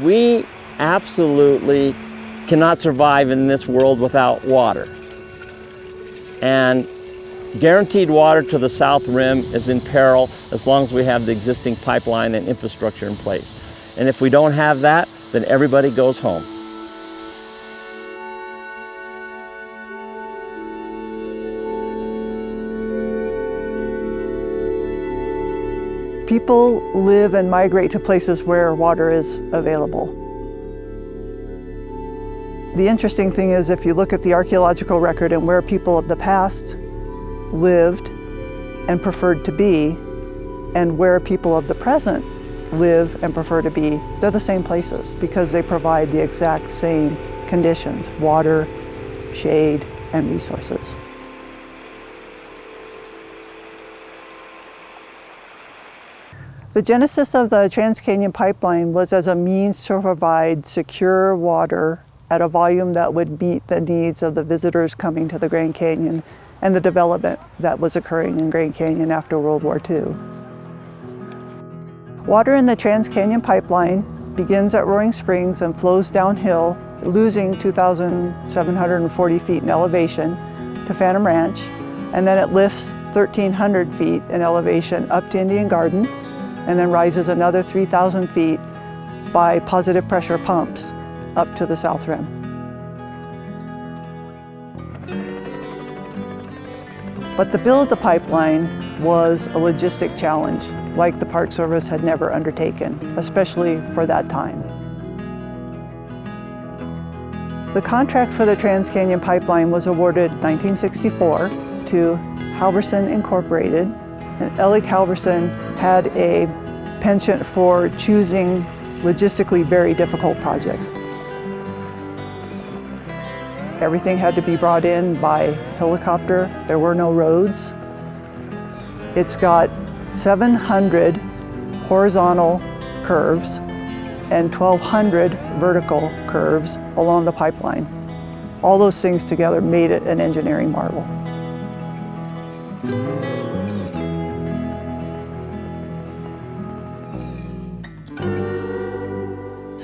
We absolutely cannot survive in this world without water. And guaranteed water to the south rim is in peril as long as we have the existing pipeline and infrastructure in place. And if we don't have that, then everybody goes home. People live and migrate to places where water is available. The interesting thing is if you look at the archaeological record and where people of the past lived and preferred to be, and where people of the present live and prefer to be, they're the same places because they provide the exact same conditions, water, shade, and resources. The genesis of the Trans-Canyon Pipeline was as a means to provide secure water at a volume that would meet the needs of the visitors coming to the Grand Canyon and the development that was occurring in Grand Canyon after World War II. Water in the Trans-Canyon Pipeline begins at Roaring Springs and flows downhill, losing 2,740 feet in elevation to Phantom Ranch, and then it lifts 1,300 feet in elevation up to Indian Gardens, and then rises another 3,000 feet by positive pressure pumps up to the south rim. But the build of the pipeline was a logistic challenge like the Park Service had never undertaken, especially for that time. The contract for the Trans-Canyon Pipeline was awarded 1964 to Halvorson Incorporated and Elling Halvorson had a penchant for choosing logistically very difficult projects. Everything had to be brought in by helicopter. There were no roads. It's got 700 horizontal curves and 1,200 vertical curves along the pipeline. All those things together made it an engineering marvel.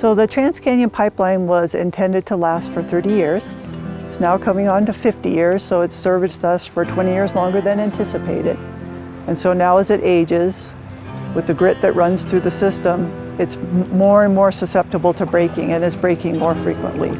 So the Trans-Canyon Pipeline was intended to last for 30 years. It's now coming on to 50 years, so it's serviced us for 20 years longer than anticipated. And so now as it ages, with the grit that runs through the system, it's more and more susceptible to breaking and is breaking more frequently.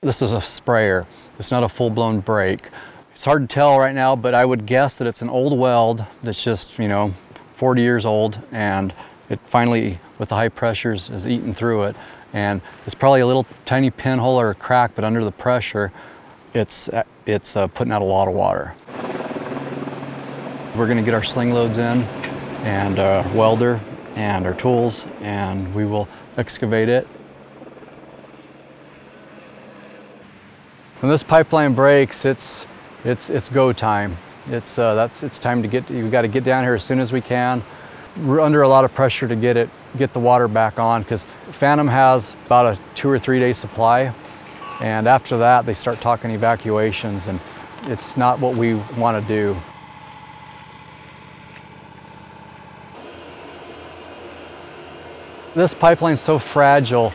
This is a sprayer. It's not a full-blown break. It's hard to tell right now, but I would guess that it's an old weld that's just, you know, 40 years old and it finally, with the high pressures, is eaten through it. And it's probably a little tiny pinhole or a crack, but under the pressure, it's, it's uh, putting out a lot of water. We're gonna get our sling loads in and our welder and our tools and we will excavate it When this pipeline breaks, it's, it's, it's go time. It's, uh, that's, it's time to get, we've got to get down here as soon as we can. We're under a lot of pressure to get it, get the water back on because Phantom has about a two or three day supply. And after that, they start talking evacuations and it's not what we want to do. This pipeline's so fragile,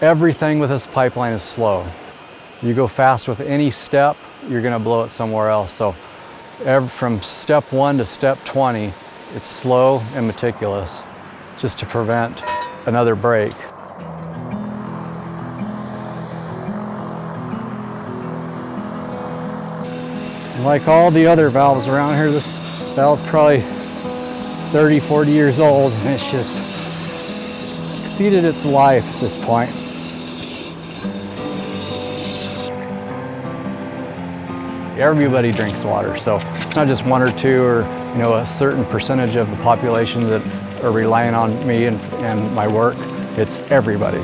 everything with this pipeline is slow. You go fast with any step, you're gonna blow it somewhere else. So from step one to step 20, it's slow and meticulous just to prevent another break. Like all the other valves around here, this valve's probably 30, 40 years old and it's just exceeded its life at this point. Everybody drinks water. So it's not just one or two or you know a certain percentage of the population that are relying on me and, and my work. It's everybody.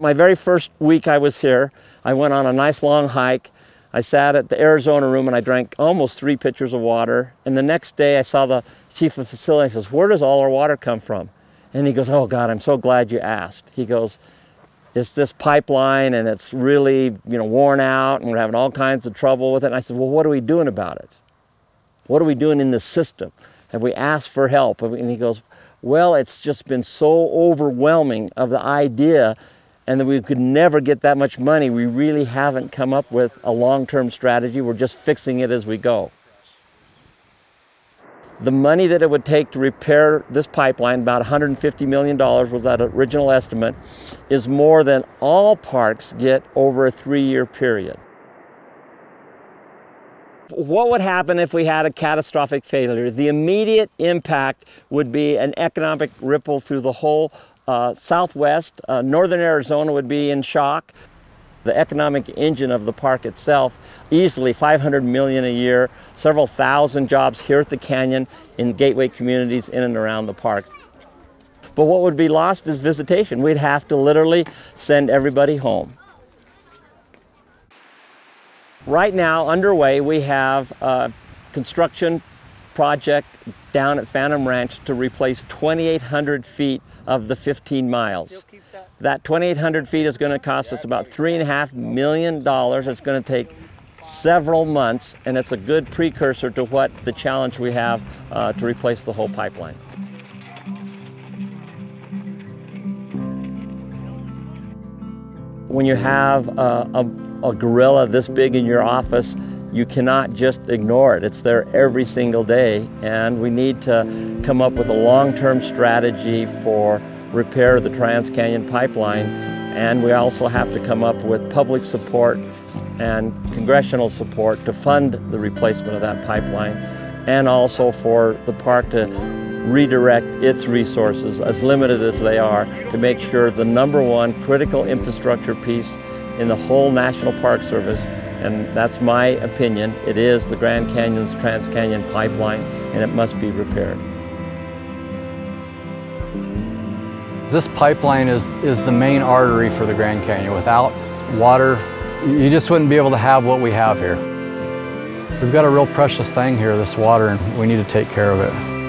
My very first week I was here, I went on a nice long hike. I sat at the Arizona room and I drank almost three pitchers of water. And the next day I saw the chief of facility. Says, where does all our water come from? And he goes, oh God, I'm so glad you asked. He goes, it's this pipeline and it's really, you know, worn out and we're having all kinds of trouble with it. And I said, well, what are we doing about it? What are we doing in the system? Have we asked for help? And he goes, well, it's just been so overwhelming of the idea and that we could never get that much money. We really haven't come up with a long-term strategy. We're just fixing it as we go. The money that it would take to repair this pipeline, about $150 million was that original estimate, is more than all parks get over a three-year period. What would happen if we had a catastrophic failure? The immediate impact would be an economic ripple through the whole uh, southwest. Uh, northern Arizona would be in shock the economic engine of the park itself, easily 500 million a year, several thousand jobs here at the canyon in gateway communities in and around the park. But what would be lost is visitation. We'd have to literally send everybody home. Right now, underway, we have a construction project down at Phantom Ranch to replace 2,800 feet of the 15 miles. That 2,800 feet is going to cost us about $3.5 million. It's going to take several months, and it's a good precursor to what the challenge we have uh, to replace the whole pipeline. When you have a, a, a gorilla this big in your office, you cannot just ignore it. It's there every single day, and we need to come up with a long-term strategy for repair the Trans-Canyon Pipeline, and we also have to come up with public support and congressional support to fund the replacement of that pipeline, and also for the park to redirect its resources, as limited as they are, to make sure the number one critical infrastructure piece in the whole National Park Service, and that's my opinion, it is the Grand Canyon's Trans-Canyon Pipeline, and it must be repaired. This pipeline is, is the main artery for the Grand Canyon. Without water, you just wouldn't be able to have what we have here. We've got a real precious thing here, this water, and we need to take care of it.